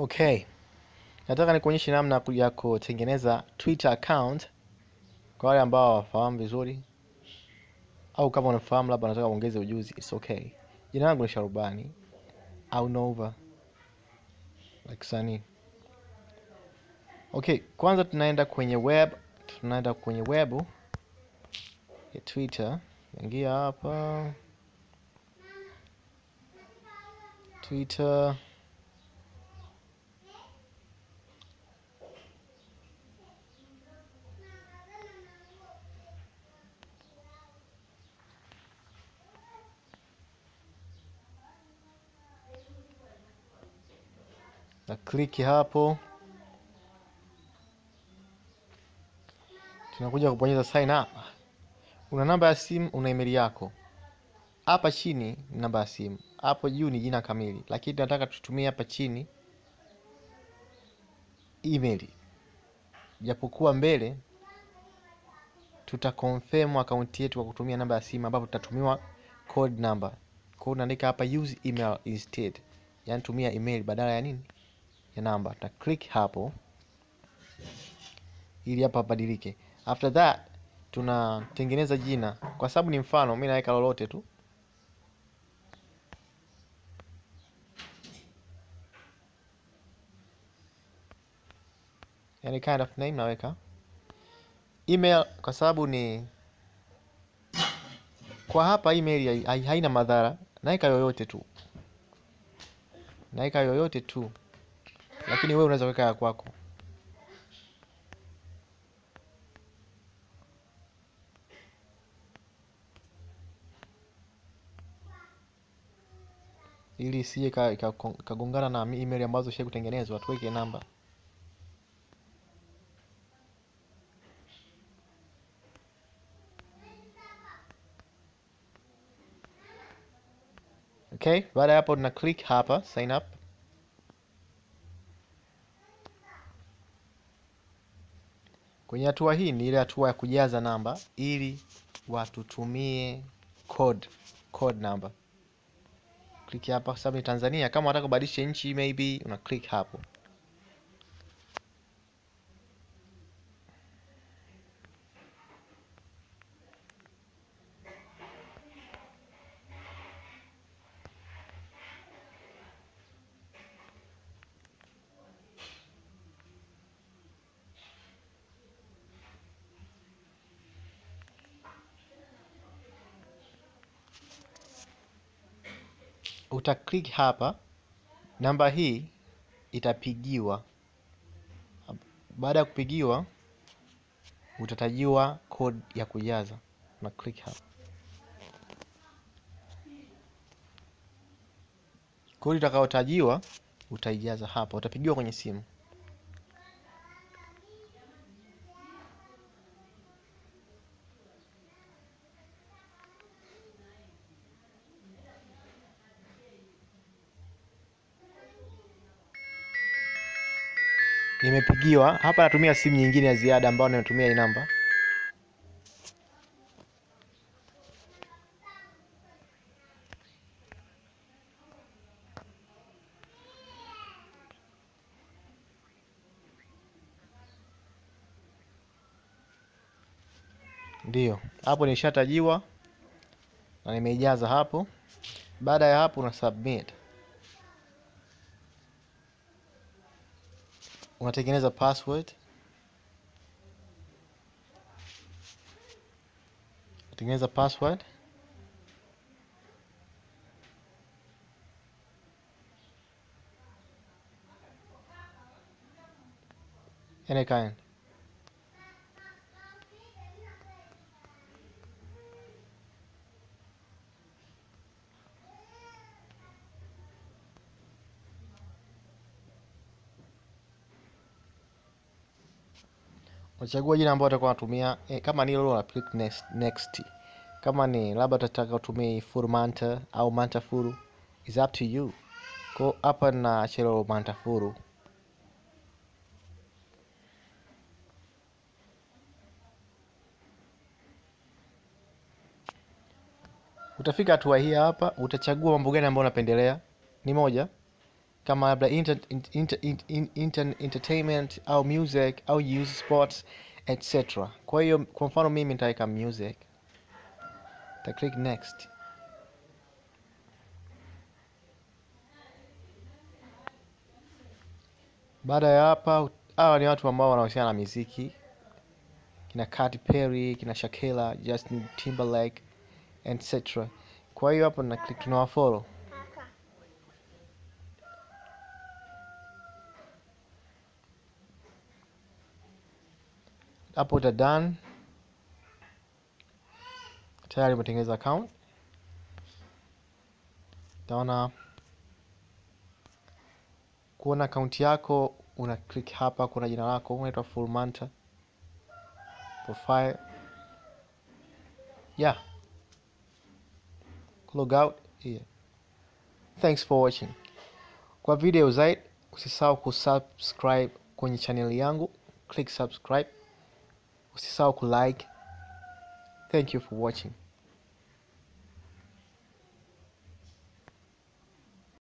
Okay, nataka nikuonyeshe namna ya kutengeneza Twitter account kwa wale ambao hawafahamu vizuri, au kama unafahamu labda nataka uongeze ujuzi, it's okay. Jina langu ni Sharubani. Au Nova. Like sani Okay, kwanza tunaenda kwenye web, tunaenda kwenye web ya Twitter. Ingia hapa. Twitter na kliki hapo, tunakuja kubonyeza sign up. Una namba ya simu, una email yako. Hapa chini ni namba ya simu, hapo juu ni jina kamili, lakini tunataka tutumie hapa chini email, japokuwa mbele tuta confirm akaunti yetu kwa kutumia namba ya simu, ambapo tutatumiwa code number. Kwa hiyo unaandika hapa use email instead, yani tumia email badala ya nini ya namba. Ta click hapo. Ili hapa badilike. After that tunatengeneza jina, kwa sababu ni mfano, mimi naweka lolote tu. Any kind of name naweka. Email, kwa sababu ni kwa hapa email haina madhara, naweka yoyote tu, naweka yoyote tu, lakini wewe unaweza kuweka ya kwako. ili isije kagongana ika- ikagongana na email ambazo shai kutengenezwa, tuweke namba. Okay, baada ya hapo tuna click hapa sign up. Kwenye hatua hii ni ile hatua ya kujaza namba ili watutumie code, code number. Click hapa sababu ni Tanzania. Kama unataka kubadilisha nchi maybe una click hapo. Uta click hapa, namba hii itapigiwa. Baada ya kupigiwa, utatajiwa code ya kujaza. na click hapa. Kodi utakayotajiwa utaijaza hapa, utapigiwa kwenye simu. Nimepigiwa hapa, natumia simu nyingine ya ziada ambayo natumia hii namba. Ndiyo, hapo nishatajiwa na nimeijaza hapo. Baada ya hapo una submit, unatengeneza password, unatengeneza password any kind. Unachagua jina ambalo utakuwa unatumia eh, kama ni hilo la next, next. Kama ni labda utataka utumie Furu Manta au Manta Furu is up to you. Kwa hapa na chelo Manta Furu. Utafika hatua hii hapa, utachagua mambo gani ambayo unapendelea. Ni moja kama labda inter, inter, inter, inter, entertainment au music au use sports etc kwa hiyo kwa mfano mimi nitaweka music. Ta click next. Baada ya hapa hawa ni watu ambao wanahusiana na miziki. Kina Katy Perry kina Shakira Justin Timberlake etc kwa hiyo hapo na click tunawafollow hapo uta done. Tayari umetengeneza account. Utaona kuona akaunti yako una click hapa kuna jina lako unaitwa full manta profile. Yeah. Log out here. Thanks for watching. Kwa video zaidi usisahau kusubscribe kwenye chaneli yangu. Click subscribe usisahau kulike thank you for watching